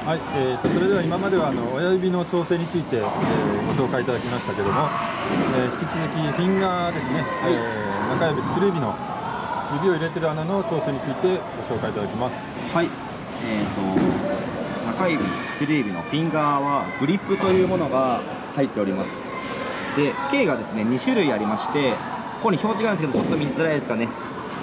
はい、えーと、それでは今まではあの親指の調整について、えー、ご紹介いただきましたけども、えー、引き続きフィンガーですね、はい、えー、中指薬指の指を入れてる穴の調整についてご紹介いただきます。はいえーと中指薬指のフィンガーはグリップというものが入っております。で K がですね2種類ありましてここに表示があるんですけどちょっと見づらいですかね。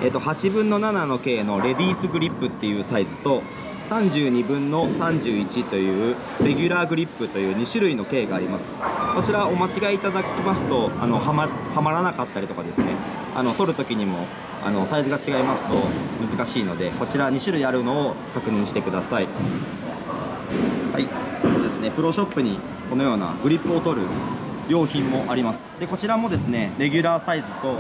えーと8分の7の K のレディースグリップっていうサイズと32分の31というレギュラーグリップという2種類の径があります。こちらお間違いいただきますとあのはまはまらなかったりとかですね。あの取る時にもあのサイズが違いますと難しいのでこちら2種類あるのを確認してください。はい。そうですね。プロショップにこのようなグリップを取る用品もあります。でこちらもですねレギュラーサイズと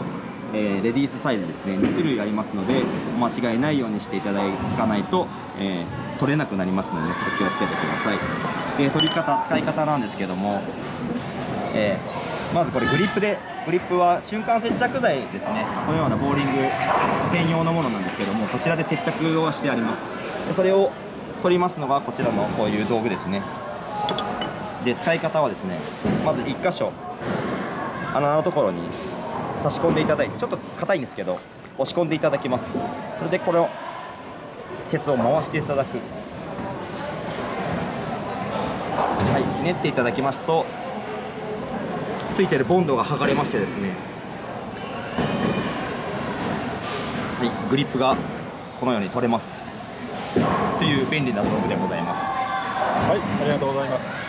えー、レディースサイズですね。2種類ありますので間違いないようにしていただかないと、えー、取れなくなりますので、ちょっと気をつけてください。で取り方使い方なんですけども、えー、まずこれグリップでグリップは瞬間接着剤ですね。このようなボーリング専用のものなんですけどもこちらで接着をしてあります。でそれを取りますのがこちらのこういう道具ですね。で使い方はですねまず1箇所穴のところに差し込んでいただいてちょっと硬いんですけど押し込んでいただきます。それでこの鉄を回していただく。はいひねっていただきますとついてるボンドが剥がれましてですね。はいグリップがこのように取れます。という便利な道具でございます。はいありがとうございます。